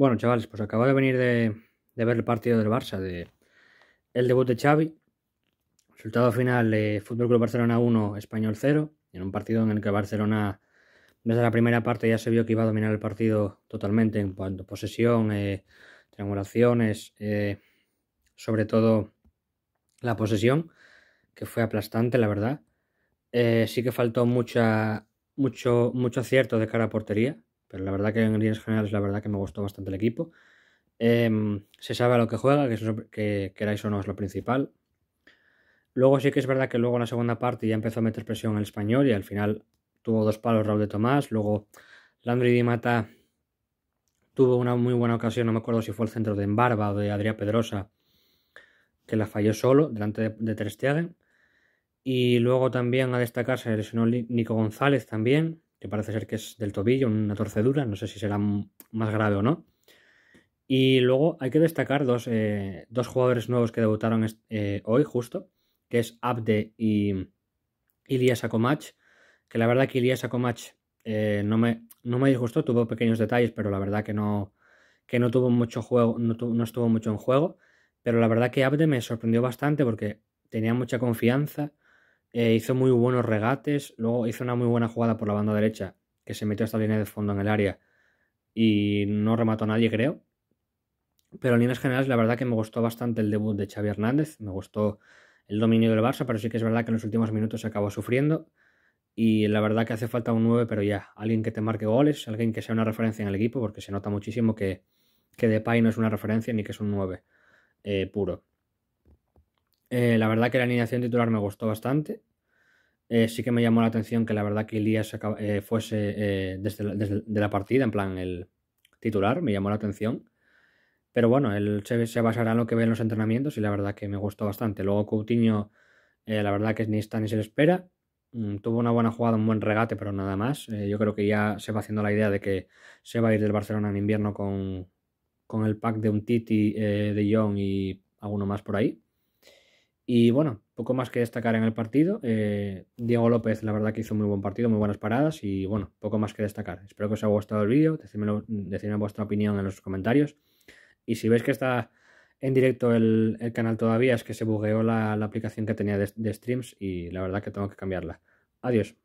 Bueno, chavales, pues acabo de venir de, ver el partido del Barça, de el debut de Xavi. Resultado final, de Fútbol Club Barcelona 1, Español 0, en un partido en el que Barcelona desde la primera parte ya se vio que iba a dominar el partido totalmente en cuanto a posesión, eh, triangulaciones, eh, sobre todo la posesión, que fue aplastante, la verdad. Eh, sí que faltó mucha, mucho, mucho acierto de cara a portería, pero la verdad que en líneas generales la verdad que me gustó bastante el equipo. Em, se sabe a lo que juega, que, eso, que queráis o no es lo principal. Luego sí que es verdad que luego en la segunda parte ya empezó a meter presión el español y al final tuvo dos palos Raúl de Tomás. Luego Landry Di Mata tuvo una muy buena ocasión, no me acuerdo si fue el centro de Embarba o de Adrián Pedrosa, que la falló solo delante de, de Ter Stegen. Y luego también a destacarse el Nico González también, que parece ser que es del tobillo, una torcedura, no sé si será más grave o no. Y luego hay que destacar dos, eh, jugadores nuevos que debutaron eh, hoy justo, que es Abde y Ilias Akomach, que la verdad que Ilias Akomach eh, no, me, no me disgustó, tuvo pequeños detalles, pero la verdad que no, que no tuvo mucho juego, no, no estuvo mucho en juego, pero la verdad que Abde me sorprendió bastante porque tenía mucha confianza, eh, hizo muy buenos regates, luego hizo una muy buena jugada por la banda derecha, que se metió hasta la línea de fondo en el área y no remató a nadie, creo. Pero en líneas generales, la verdad que me gustó bastante el debut de Xavi Hernández, me gustó el dominio del Barça, pero sí que es verdad que en los últimos minutos se acabó sufriendo. Y la verdad que hace falta un 9, pero ya, alguien que te marque goles, alguien que sea una referencia en el equipo, porque se nota muchísimo que, que Depay no es una referencia ni que es un 9 eh, puro. Eh, la verdad que la alineación titular me gustó bastante. Eh, sí que me llamó la atención que la verdad que Elías eh, fuese desde, la, de la partida, en plan el titular, me llamó la atención. Pero bueno, él se, basará en lo que ve en los entrenamientos y la verdad que me gustó bastante. Luego Coutinho, la verdad que ni está ni se le espera. Mm, tuvo una buena jugada, un buen regate, pero nada más. yo creo que ya se va haciendo la idea de que se va a ir del Barcelona en invierno con, con el pack de un Titi, de Jong y alguno más por ahí. Y bueno, poco más que destacar en el partido. Eh, Diego López, la verdad que hizo muy buen partido, muy buenas paradas y bueno, poco más que destacar. Espero que os haya gustado el vídeo, decidme, vuestra opinión en los comentarios. Y si veis que está en directo el, canal todavía, es que se bugueó la, aplicación que tenía de streams y la verdad que tengo que cambiarla. Adiós.